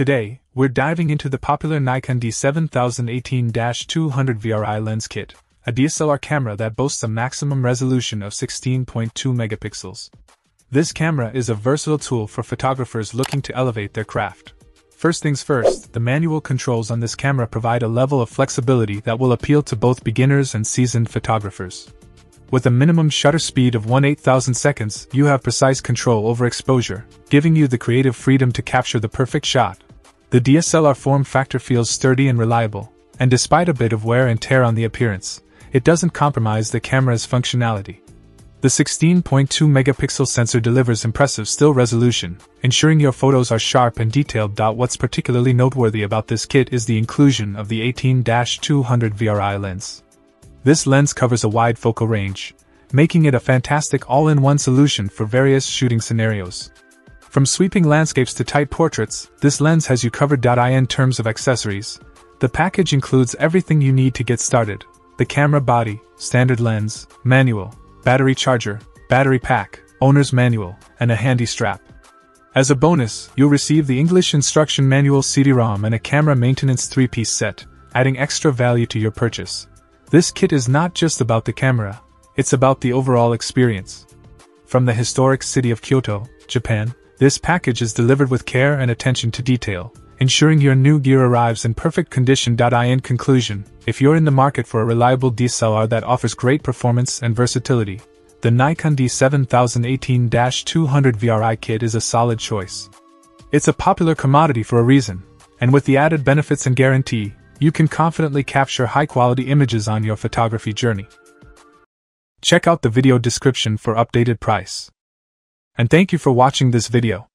Today, we're diving into the popular Nikon D7018-200 VRI lens kit, a DSLR camera that boasts a maximum resolution of 16.2 megapixels. This camera is a versatile tool for photographers looking to elevate their craft. First things first, the manual controls on this camera provide a level of flexibility that will appeal to both beginners and seasoned photographers. With a minimum shutter speed of 1 8000 seconds, you have precise control over exposure, giving you the creative freedom to capture the perfect shot. The DSLR form factor feels sturdy and reliable, and despite a bit of wear and tear on the appearance, it doesn't compromise the camera's functionality. The 16.2 megapixel sensor delivers impressive still resolution, ensuring your photos are sharp and detailed. What's particularly noteworthy about this kit is the inclusion of the 18 200 VRII lens. This lens covers a wide focal range, making it a fantastic all in one solution for various shooting scenarios. From sweeping landscapes to tight portraits, this lens has you covered. In terms of accessories, the package includes everything you need to get started the camera body, standard lens, manual, battery charger, battery pack, owner's manual, and a handy strap. As a bonus, you'll receive the English instruction manual CD-ROM and a camera maintenance three-piece set, adding extra value to your purchase. This kit is not just about the camera, it's about the overall experience. From the historic city of Kyoto, Japan, this package is delivered with care and attention to detail, ensuring your new gear arrives in perfect condition. In conclusion, if you're in the market for a reliable DSLR that offers great performance and versatility, the Nikon D7018-200 VRI kit is a solid choice. It's a popular commodity for a reason, and with the added benefits and guarantee, you can confidently capture high-quality images on your photography journey. Check out the video description for updated price. And thank you for watching this video.